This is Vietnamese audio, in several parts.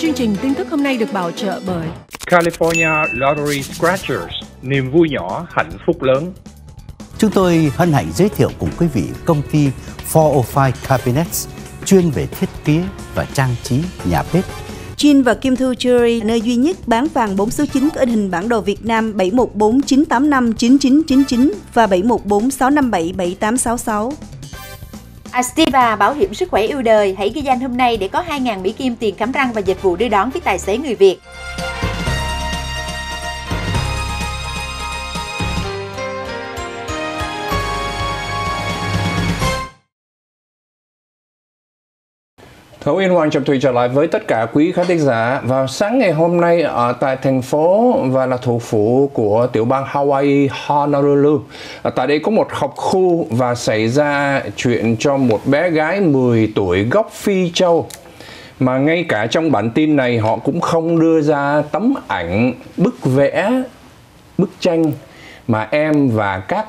Chương trình tin tức hôm nay được bảo trợ bởi California Lottery Scratchers, niềm vui nhỏ, hạnh phúc lớn. Chúng tôi hân hạnh giới thiệu cùng quý vị công ty 405 Cabinets chuyên về thiết kế và trang trí nhà bếp. Jin và Kim Thu Jewelry, nơi duy nhất bán vàng 4 số 9 có in hình bản đồ Việt Nam 714 985 9999 và 714 657 7866. Astiva Bảo hiểm sức khỏe yêu đời, hãy ghi danh hôm nay để có 2.000 Mỹ Kim tiền khám răng và dịch vụ đưa đón với tài xế người Việt. Thấu Yên Hoàng chào thủy trở lại với tất cả quý khán thính giả vào sáng ngày hôm nay ở tại thành phố và là thủ phủ của tiểu bang Hawaii, Honolulu. Ở tại đây có một học khu và xảy ra chuyện cho một bé gái 10 tuổi gốc Phi Châu mà ngay cả trong bản tin này, họ cũng không đưa ra tấm ảnh bức vẽ, bức tranh mà em và các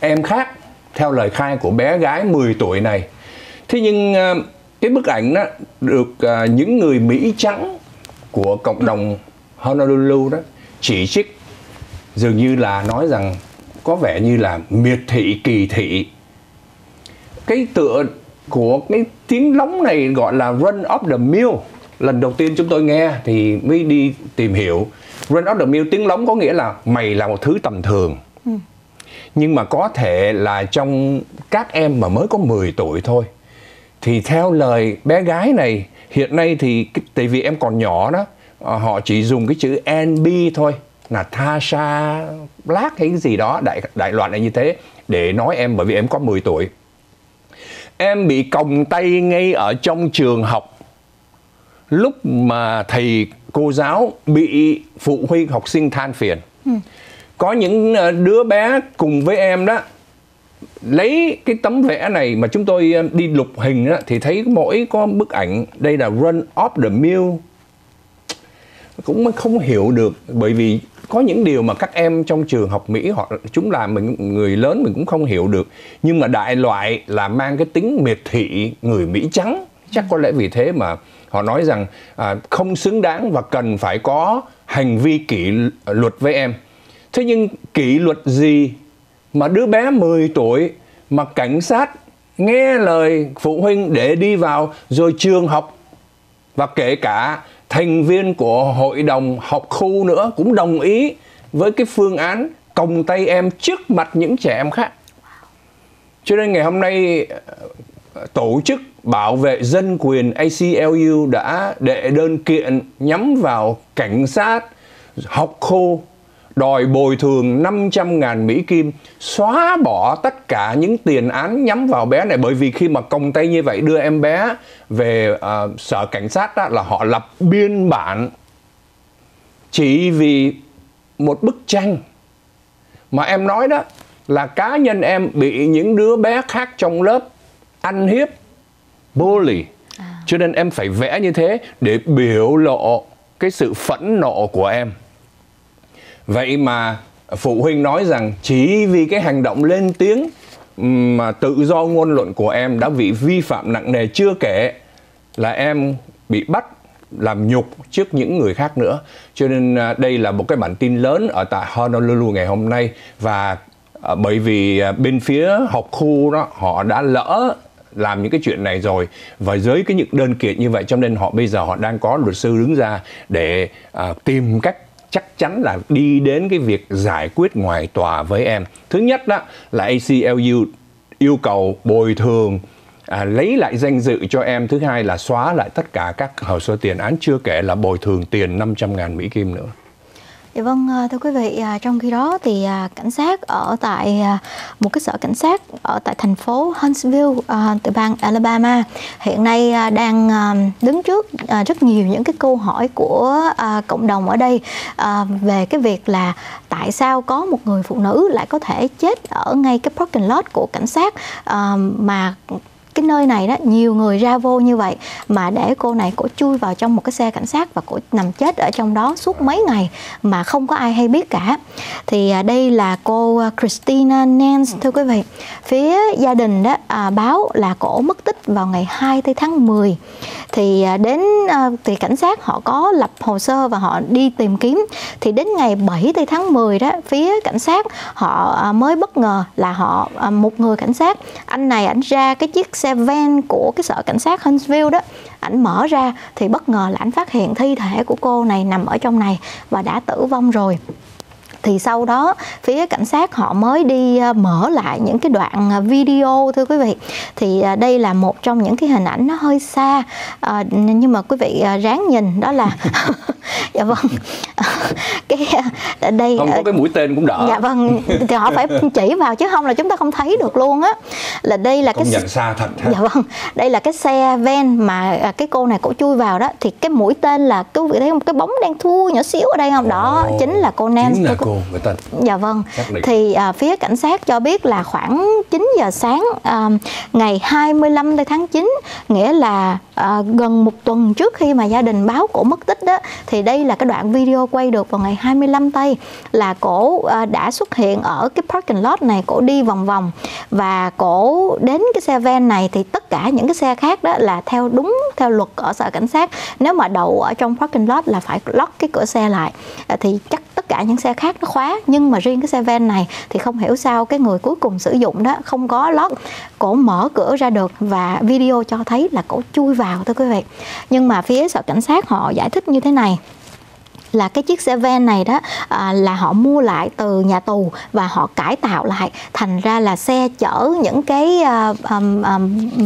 em khác, theo lời khai của bé gái 10 tuổi này. Thế nhưng ờ, cái bức ảnh đó được uh, những người Mỹ trắng của cộng đồng Honolulu đó chỉ trích dường như là nói rằng có vẻ như là miệt thị kỳ thị. Cái tựa của cái tiếng lóng này gọi là run of the mill. Lần đầu tiên chúng tôi nghe thì mới đi tìm hiểu. Run of the mill tiếng lóng có nghĩa là mày là một thứ tầm thường. Ừ. nhưng mà có thể là trong các em mà mới có 10 tuổi thôi thì theo lời bé gái này hiện nay thì tại vì em còn nhỏ đó ờ, họ chỉ dùng cái chữ NB thôi Natasha Black hay cái gì đó đại đại loạn là như thế để nói em bởi vì em có 10 tuổi. Em bị còng tay ngay ở trong trường học. Lúc mà thầy cô giáo bị phụ huynh học sinh than phiền. Ừ. có những ờ, đứa bé cùng với em đó lấy cái tấm vẽ này mà chúng tôi ờ, đi lục hình đó, thì thấy mỗi có bức ảnh. Đây là run of the mill. Cũng không hiểu được bởi vì có những điều mà các em trong trường học Mỹ họ chúng làm mình người lớn mình cũng không hiểu được. Nhưng mà đại loại là mang cái tính miệt thị người Mỹ trắng. Chắc có lẽ vì thế mà họ nói rằng à, không xứng đáng và cần phải có hành vi kỷ luật với em. Thế nhưng kỷ luật gì mà đứa bé 10 tuổi mà cảnh sát nghe lời phụ huynh để đi vào rồi trường học, và kể cả thành viên của hội đồng học khu nữa cũng đồng ý với cái phương án còng tay em trước mặt những trẻ em khác. Cho nên ngày hôm nay ờ, tổ chức bảo vệ dân quyền ACLU đã đệ đơn kiện nhắm vào cảnh sát học khu đòi bồi thường 500 ngàn Mỹ Kim, xóa bỏ tất cả những tiền án nhắm vào bé này. Bởi vì khi mà công tay như vậy đưa em bé về uh, sở cảnh sát đó là họ lập biên bản chỉ vì một bức tranh. Mà em nói đó là cá nhân em bị những đứa bé khác trong lớp ăn hiếp bully. À. cho nên em phải vẽ như thế để biểu lộ cái sự phẫn nộ của em vậy mà phụ huynh nói rằng chỉ vì cái hành động lên tiếng mà tự do ngôn luận của em đã bị vi phạm nặng nề chưa kể là em bị bắt làm nhục trước những người khác nữa. Cho nên à, đây là một cái bản tin lớn ở tại Honolulu ngày hôm nay. Và à, bởi vì à, bên phía học khu đó họ đã lỡ làm những cái chuyện này rồi. Và dưới cái những đơn kiện như vậy cho nên họ bây giờ họ đang có luật sư đứng ra để à, tìm cách chắc chắn là đi đến cái việc giải quyết ngoài tòa với em. Thứ nhất đó là ACLU yêu cầu bồi thường à, lấy lại danh dự cho em. Thứ hai là xóa lại tất cả các hồ sơ tiền án chưa kể là bồi thường tiền 500 ngàn Mỹ Kim nữa. Dạ vâng, à, thưa quý vị, à, trong khi đó thì à, cảnh sát ở tại một cái sở cảnh sát ở tại thành phố Huntsville, từ bang Alabama hiện nay đang đứng trước rất nhiều những cái câu hỏi của cộng đồng ở đây về cái việc là tại sao có một người phụ nữ lại có thể chết ở ngay cái parking lot của cảnh sát mà cái nơi này đó nhiều người ra vô như vậy mà để cô này cổ chui vào trong một cái xe cảnh sát và cổ nằm chết ở trong đó suốt mấy ngày mà không có ai hay biết cả. Thì à, đây là cô à, Christina Nance thưa quý vị. Phía gia đình đó à, báo là cổ mất tích vào ngày 2 tháng 10 thì à, đến à, thì cảnh sát họ có lập hồ sơ và họ đi tìm kiếm. Thì đến ngày 7 tháng 10 đó phía cảnh sát họ à, mới bất ngờ là họ à, một người cảnh sát anh này ảnh ra cái chiếc xe van của cái sở cảnh sát Huntsville đó ảnh mở ra thì bất ngờ là ảnh phát hiện thi thể của cô này nằm ở trong này và đã tử vong rồi. Thì sau đó phía cảnh sát họ mới đi ờ, mở lại những cái đoạn ờ, video thưa quý vị. Thì ờ, đây là một trong những cái hình ảnh nó hơi xa à, nhưng mà quý vị ráng nhìn đó là dạ vâng. cái đây không có cái mũi tên cũng đỡ. Dạ vâng thì họ phải chỉ vào chứ không là chúng ta không thấy được luôn á. Là đây là Công cái nhận xa thật ha. dạ vâng đây là cái xe ven mà cái cô này cổ chui vào đó. Thì cái mũi tên là quý vị thấy không? Cái bóng đen thui nhỏ xíu ở đây không? Đó oh, chính là cô Nance. chính là cô người ta. Dạ vâng. Thì à, phía cảnh sát cho biết là khoảng 9 giờ sáng à, ngày 25 tháng 9 nghĩa là à, gần một tuần trước khi mà gia đình báo cổ mất tích đó thì đây là cái đoạn video quay được vào ngày 25 tây là cổ à, đã xuất hiện ở cái parking lot này, cổ đi vòng vòng. Và cổ đến cái xe van này thì tất cả những cái xe khác đó là theo đúng theo luật ở sở cảnh sát. Nếu mà đậu ở trong parking lot là phải lock cái cửa xe lại. À, thì chắc tất cả những xe khác nó khóa, nhưng mà riêng cái xe van này thì không hiểu sao cái người cuối cùng sử dụng đó không có lock. Cổ mở cửa ra được và video cho thấy là cổ chui vào, thưa quý vị. Nhưng mà phía sở cảnh sát họ giải thích như thế này là cái chiếc xe van này đó à, là họ mua lại từ nhà tù và họ cải tạo lại thành ra là xe chở những cái à, à, à,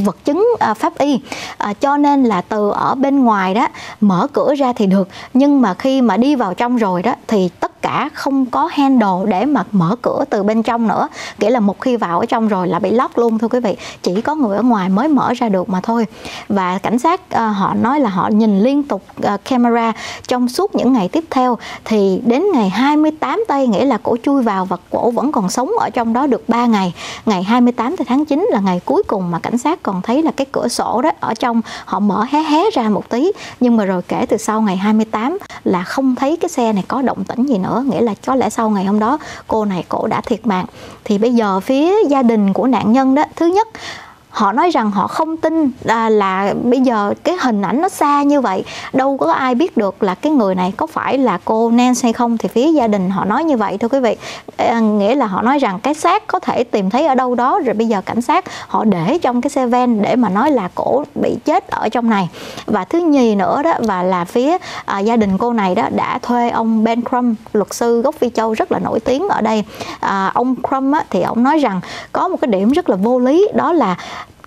vật chứng à, pháp y. À, cho nên là từ ở bên ngoài đó mở cửa ra thì được. Nhưng mà khi mà đi vào trong rồi đó thì tất cả không có handle để mà mở cửa từ bên trong nữa. Nghĩa là một khi vào ở trong rồi là bị lock luôn thưa quý vị. Chỉ có người ở ngoài mới mở ra được mà thôi. Và cảnh sát uh, họ nói là họ nhìn liên tục uh, camera trong suốt những ngày tiếp theo. Thì đến ngày 28 tây nghĩa là cổ chui vào và cổ vẫn còn sống ở trong đó được 3 ngày. Ngày 28 tháng 9 là ngày cuối cùng mà cảnh sát còn thấy là cái cửa sổ đó ở trong họ mở hé hé ra một tí. Nhưng mà rồi kể từ sau ngày 28 là không thấy cái xe này có động tĩnh gì nữa nữa, nghĩa là có lẽ sau ngày hôm đó cô này cổ đã thiệt mạng. Thì bây giờ phía gia đình của nạn nhân đó, thứ nhất họ nói rằng họ không tin là, là bây giờ cái hình ảnh nó xa như vậy. Đâu có ai biết được là cái người này có phải là cô Nance hay không. Thì phía gia đình họ nói như vậy thưa quý vị. À, nghĩa là họ nói rằng cái xác có thể tìm thấy ở đâu đó rồi bây giờ cảnh sát họ để trong cái xe van để mà nói là cổ bị chết ở trong này. Và thứ nhì nữa đó và là phía à, gia đình cô này đó đã thuê ông Ben Crum luật sư gốc Phi Châu rất là nổi tiếng ở đây. À, ông Crum á, thì ông nói rằng có một cái điểm rất là vô lý đó là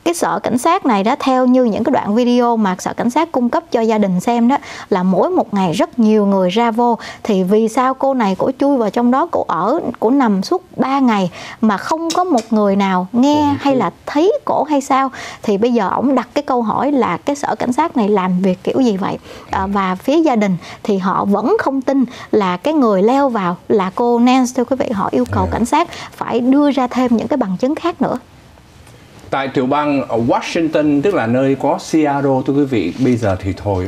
cái sở cảnh sát này đó theo như những cái đoạn video mà sở cảnh sát cung cấp cho gia đình xem đó là mỗi một ngày rất nhiều người ra vô. Thì vì sao cô này cổ chui vào trong đó cổ ở cổ nằm suốt 3 ngày mà không có một người nào nghe hay là thấy cổ hay sao? Thì bây giờ ổng đặt cái câu hỏi là cái sở cảnh sát này làm việc kiểu gì vậy? À, và phía gia đình thì họ vẫn không tin là cái người leo vào là cô Nance. Thưa quý vị họ yêu cầu cảnh sát phải đưa ra thêm những cái bằng chứng khác nữa tại tiểu bang Washington, tức là nơi có Seattle, thưa quý vị, bây giờ thì thôi,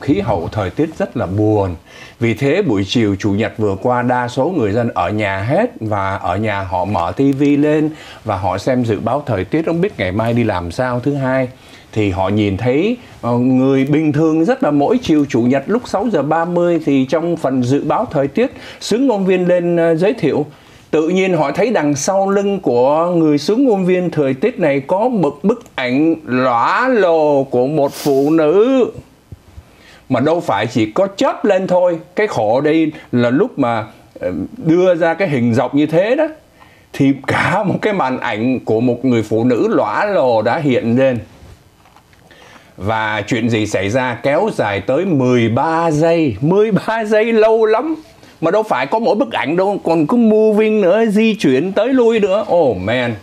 khí hậu thời tiết rất là buồn. Vì thế buổi chiều, chủ nhật vừa qua, đa số người dân ở nhà hết và ở nhà họ mở tivi lên và họ xem dự báo thời tiết, không biết ngày mai đi làm sao. Thứ hai, thì họ nhìn thấy ờ, người bình thường rất là mỗi chiều chủ nhật lúc 6 giờ 30 thì trong phần dự báo thời tiết sướng ngôn viên lên ờ, giới thiệu tự nhiên họ thấy đằng sau lưng của người xuống ngôn viên thời tiết này có một bức ảnh lõa lồ của một phụ nữ. Mà đâu phải chỉ có chớp lên thôi. Cái khổ đây là lúc mà ờ, đưa ra cái hình dọc như thế đó. Thì cả một cái màn ảnh của một người phụ nữ lõa lồ đã hiện lên. Và chuyện gì xảy ra kéo dài tới 13 giây. 13 giây lâu lắm mà đâu phải có mỗi bức ảnh đâu còn cứ moving nữa di chuyển tới lui nữa. Oh man.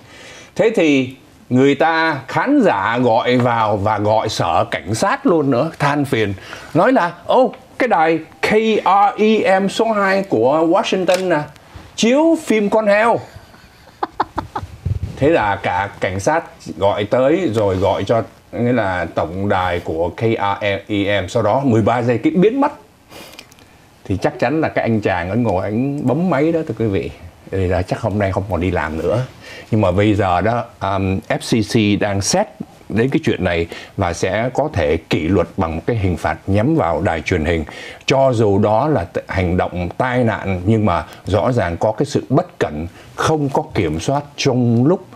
Thế thì người ta khán giả gọi vào và gọi sở cảnh sát luôn nữa than phiền. Nói là ô oh, cái đài KREM số 2 của Washington nè chiếu phim con heo. Thế là cả cảnh sát gọi tới rồi gọi cho nghĩa là tổng đài của KREM sau đó 13 giây cái biến mất thì chắc chắn là cái anh chàng anh ngồi anh bấm máy đó thưa quý vị. Thì là chắc hôm nay không còn đi làm nữa. Nhưng mà bây giờ đó um, FCC đang xét đến cái chuyện này và sẽ có thể kỷ luật bằng một cái hình phạt nhắm vào đài truyền hình. Cho dù đó là hành động tai nạn nhưng mà rõ ràng có cái sự bất cẩn không có kiểm soát trong lúc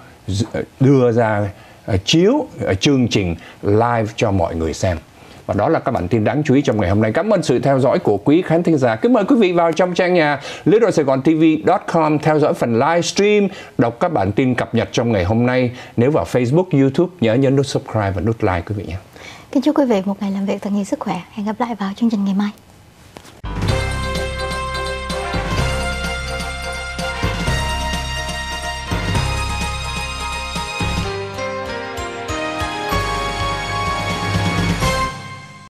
đưa ra uh, chiếu uh, chương trình live cho mọi người xem và đó là các bản tin đáng chú ý trong ngày hôm nay. Cảm ơn sự theo dõi của quý khán thính giả. Kính mời quý vị vào trong trang nhà Little Sài Gòn TV.com theo dõi phần livestream, đọc các bản tin cập nhật trong ngày hôm nay. Nếu vào Facebook, YouTube nhớ nhấn nút subscribe và nút like quý vị nhé. Kính chúc quý vị một ngày làm việc thật nhiều sức khỏe. Hẹn gặp lại vào chương trình ngày mai.